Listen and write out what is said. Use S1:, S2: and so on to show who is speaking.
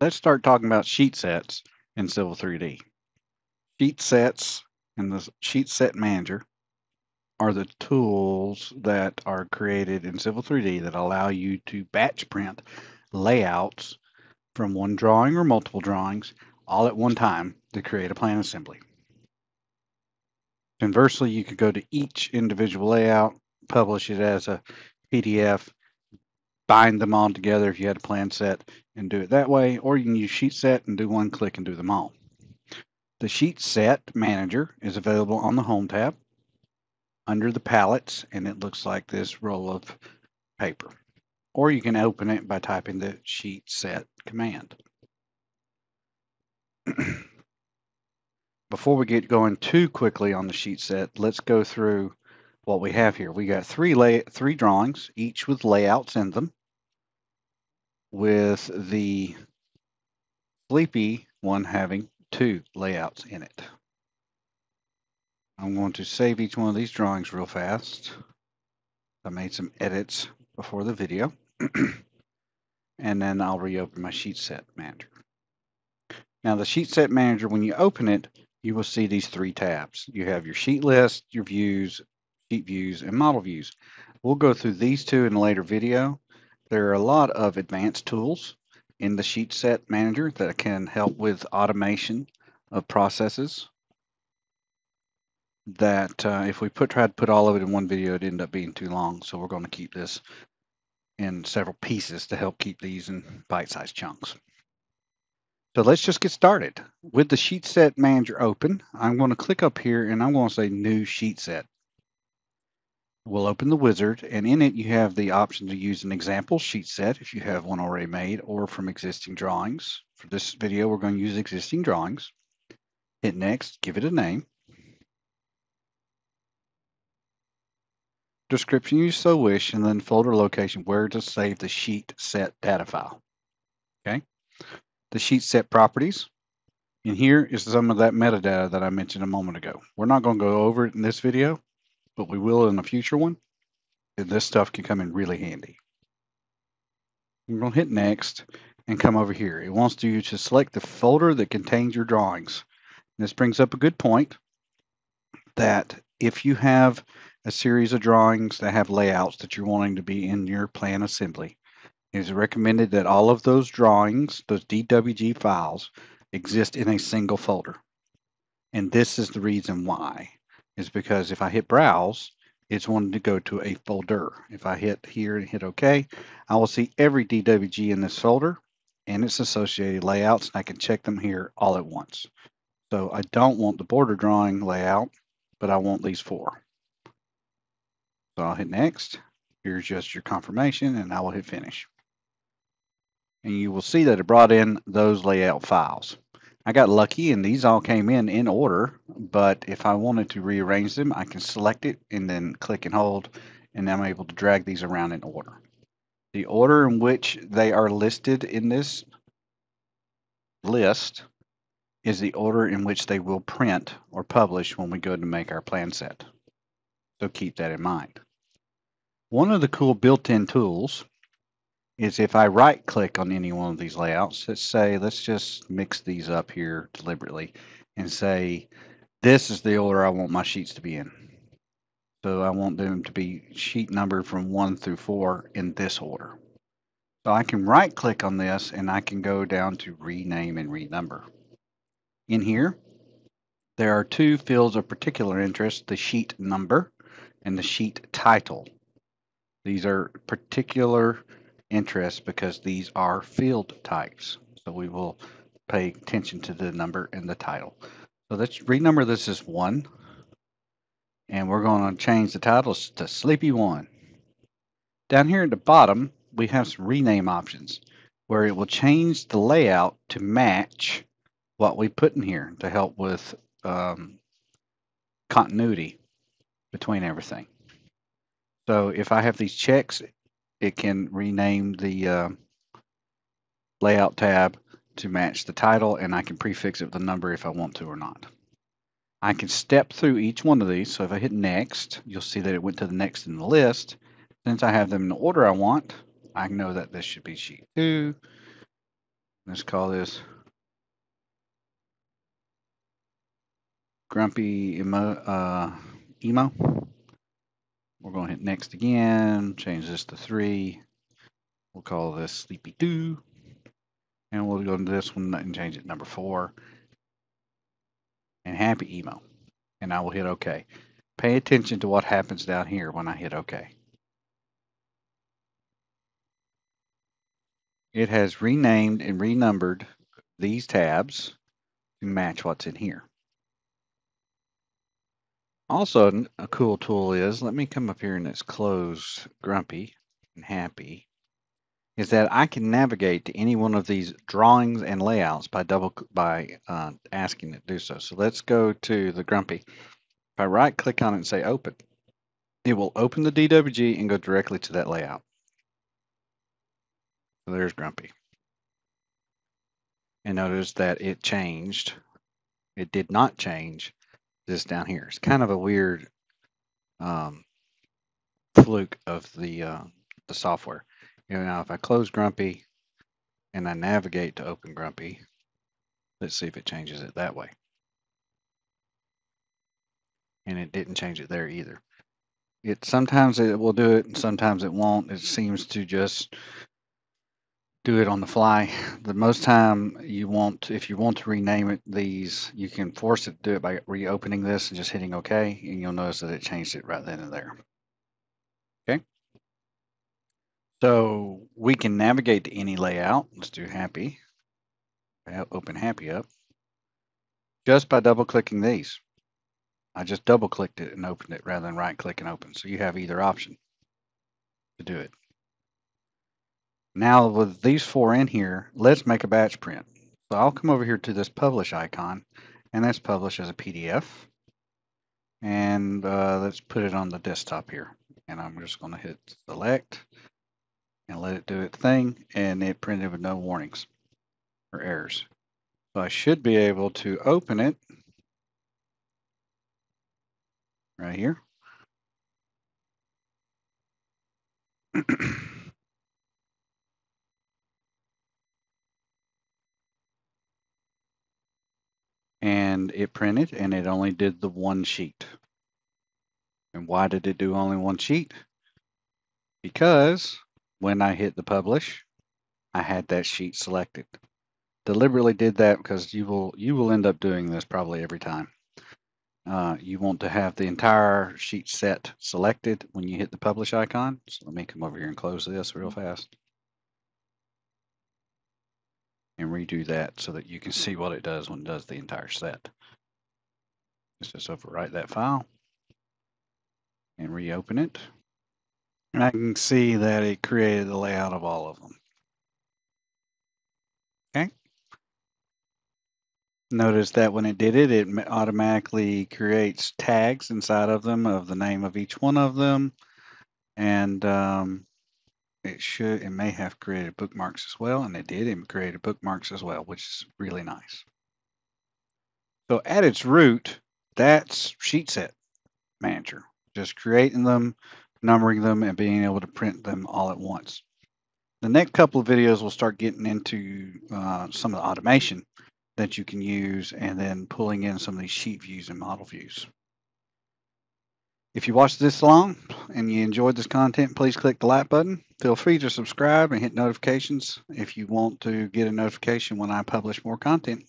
S1: let's start talking about sheet sets in Civil 3D. Sheet sets and the Sheet Set Manager are the tools that are created in Civil 3D that allow you to batch print layouts from one drawing or multiple drawings all at one time to create a plan assembly. Conversely, you could go to each individual layout, publish it as a PDF, bind them all together if you had a plan set and do it that way, or you can use sheet set and do one click and do them all. The sheet set manager is available on the home tab under the palettes and it looks like this roll of paper. Or you can open it by typing the sheet set command. Before we get going too quickly on the sheet set, let's go through what we have here. We got three lay three drawings, each with layouts in them with the sleepy one having two layouts in it. I'm going to save each one of these drawings real fast. I made some edits before the video. and then I'll reopen my sheet set manager. Now the sheet set manager, when you open it, you will see these three tabs. You have your sheet list, your views, sheet views, and model views. We'll go through these two in a later video. There are a lot of advanced tools in the sheet set manager that can help with automation of processes that uh, if we put try to put all of it in one video it'd end up being too long. So we're going to keep this in several pieces to help keep these in bite-sized chunks. So let's just get started. With the sheet set manager open I'm going to click up here and I'm going to say new sheet set We'll open the wizard and in it you have the option to use an example sheet set if you have one already made or from existing drawings. For this video we're going to use existing drawings. Hit next, give it a name. Description you so wish and then folder location where to save the sheet set data file. Okay. The sheet set properties. And here is some of that metadata that I mentioned a moment ago. We're not going to go over it in this video but we will in a future one. And this stuff can come in really handy. I'm going to hit next and come over here. It wants you to select the folder that contains your drawings. And this brings up a good point that if you have a series of drawings that have layouts that you're wanting to be in your plan assembly, it is recommended that all of those drawings, those DWG files, exist in a single folder. And this is the reason why is because if I hit browse, it's wanting to go to a folder. If I hit here and hit OK, I will see every DWG in this folder and its associated layouts, and I can check them here all at once. So I don't want the border drawing layout, but I want these four. So I'll hit next. Here's just your confirmation, and I will hit finish. And you will see that it brought in those layout files. I got lucky and these all came in in order, but if I wanted to rearrange them, I can select it and then click and hold, and I'm able to drag these around in order. The order in which they are listed in this list is the order in which they will print or publish when we go to make our plan set. So keep that in mind. One of the cool built-in tools is if I right click on any one of these layouts, let's say, let's just mix these up here deliberately and say, this is the order I want my sheets to be in. So I want them to be sheet numbered from one through four in this order. So I can right click on this and I can go down to rename and renumber. In here, there are two fields of particular interest, the sheet number and the sheet title. These are particular interest because these are field types. So we will pay attention to the number and the title. So let's renumber this as one. And we're going to change the titles to Sleepy One. Down here at the bottom, we have some rename options where it will change the layout to match what we put in here to help with um, continuity between everything. So if I have these checks, it can rename the uh, layout tab to match the title and I can prefix it with a number if I want to or not. I can step through each one of these. So if I hit next, you'll see that it went to the next in the list. Since I have them in the order I want, I know that this should be sheet two, Let's call this Grumpy Emo. Uh, emo. We're going to hit next again, change this to three. We'll call this Sleepy Doo. And we'll go into this one and change it number four. And Happy Emo. And I will hit OK. Pay attention to what happens down here when I hit OK. It has renamed and renumbered these tabs to match what's in here. Also, a cool tool is, let me come up here and let's close Grumpy and Happy, is that I can navigate to any one of these drawings and layouts by double by uh, asking it to do so. So let's go to the Grumpy. If I right click on it and say open, it will open the DWG and go directly to that layout. So there's Grumpy. And notice that it changed. It did not change this down here. It's kind of a weird um, fluke of the uh, the software. You know, now if I close Grumpy and I navigate to open Grumpy, let's see if it changes it that way. And it didn't change it there either. It sometimes it will do it and sometimes it won't. It seems to just do it on the fly. The most time you want, if you want to rename it these, you can force it to do it by reopening this and just hitting OK, and you'll notice that it changed it right then and there. Okay. So we can navigate to any layout. Let's do happy. Open happy up. Just by double clicking these. I just double clicked it and opened it rather than right click and open. So you have either option to do it. Now with these four in here, let's make a batch print. So I'll come over here to this publish icon and let's publish as a PDF. And uh, let's put it on the desktop here. And I'm just going to hit select and let it do its thing. And it printed with no warnings or errors. So I should be able to open it right here. and it printed and it only did the one sheet. And why did it do only one sheet? Because when I hit the publish, I had that sheet selected. Deliberately did that because you will you will end up doing this probably every time. Uh, you want to have the entire sheet set selected when you hit the publish icon. So let me come over here and close this real fast and redo that so that you can see what it does when it does the entire set. Let's just overwrite that file and reopen it. And I can see that it created the layout of all of them. Okay. Notice that when it did it, it automatically creates tags inside of them of the name of each one of them. And um, it should it may have created bookmarks as well and it did it created bookmarks as well which is really nice so at its root that's sheet set manager just creating them numbering them and being able to print them all at once the next couple of videos will start getting into uh, some of the automation that you can use and then pulling in some of these sheet views and model views if you watched this long and you enjoyed this content, please click the like button. Feel free to subscribe and hit notifications if you want to get a notification when I publish more content.